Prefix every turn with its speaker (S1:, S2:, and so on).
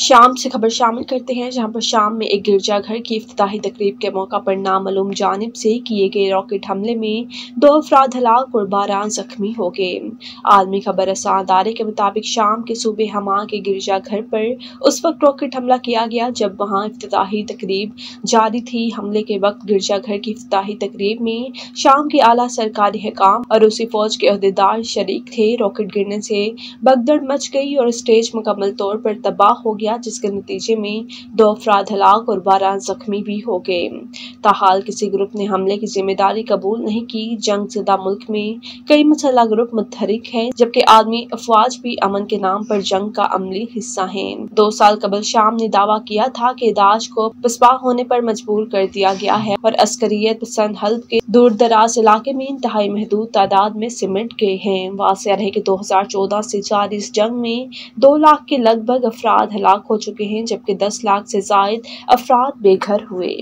S1: शाम से खबर शामिल करते हैं, जहाँ पर शाम में एक गिरजाघर की इफ्ताही तकरीब के मौका पर नामालूम जानब से किए गए रॉकेट हमले में दो अफराद हलाक और बारह जख्मी हो गए। आलमी खबर अदारे के मुताबिक शाम के सूबे हमा के गिरजाघर पर उस वक्त रॉकेट हमला किया गया, जब वहाँ इफ्ताही तकरीब जारी थी। हमले के वक्त गिरजाघर की इफ्ताही तकरीब में शाम के आला सरकारी हकाम और उसी फौज के अहदेदार शरीक थे। रॉकेट गिरने से बगदड़ मच गई और स्टेज मुकम्मल तौर पर तबाह हो गया। जिसके नतीजे में दो अफराद हलाक और बारह जख्मी भी हो गए। ताहाल किसी ग्रुप ने हमले की ज़िम्मेदारी कबूल नहीं की। जंग सदा मुल्क में कई मसला ग्रुप मुतहरिक है, जबकि आदमी अफवाज भी अमन के नाम पर जंग का अमली हिस्सा है। दो साल कबल शाम ने दावा किया था कि दाश को पसपा होने पर मजबूर कर दिया गया है और अस्करियत पसंद हल्ब के दूर दराज इलाके में इंतहाई महदूद तादाद में सिमट गए हैं। वासिया रहे की दो हज़ार चौदह से जारी इस जंग में दो लाख के लगभग अफराद हलाक हलाक हो चुके हैं जबकि 10 लाख से जायद अफराद बेघर हुए।